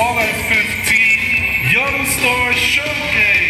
All at 15 Young Star Showcase.